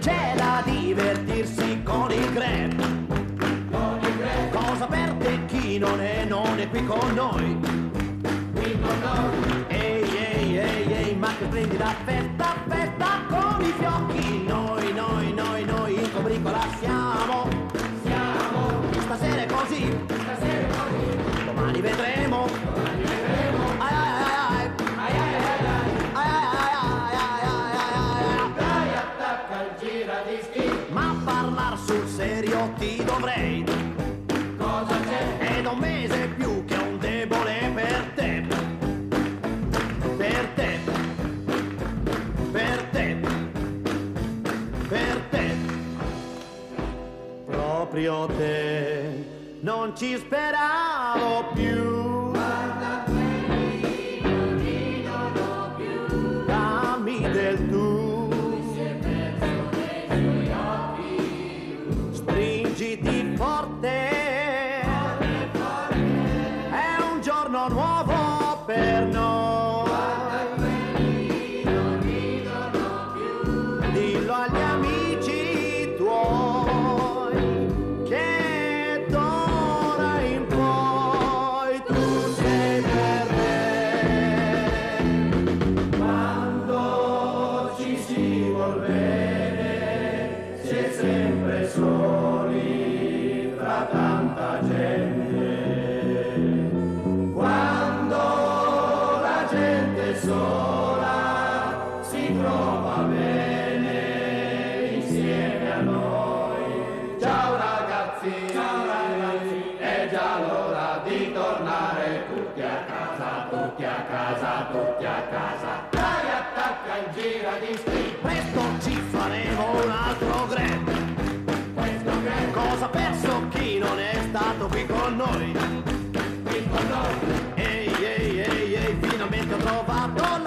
c'è da divertirsi con il grep. Cosa per te chi non è, non è qui con noi. Qui con noi. Ehi, ehi, ehi, ehi, ma che prendi la festa Ma parlar sul serio ti dovrei. Cosa c'è? È da un mese più che ho un debole per te. Per te. Per te. Per te. Proprio te. Non ci speravo più. Stringiti forte. Forte, forte. È un giorno nuovo per noi. Guarda quelli non ridono più. Dillo agli amici gente sola si trova bene insieme a noi. Ciao ragazzi, ciao ragazzi, è già l'ora di tornare tutti a casa, tutti a casa, tutti a casa. Dai attacca il giradischi, Presto ci faremo un altro grande. questo che Cosa perso chi non è stato qui con noi? I'm gonna